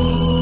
Bye.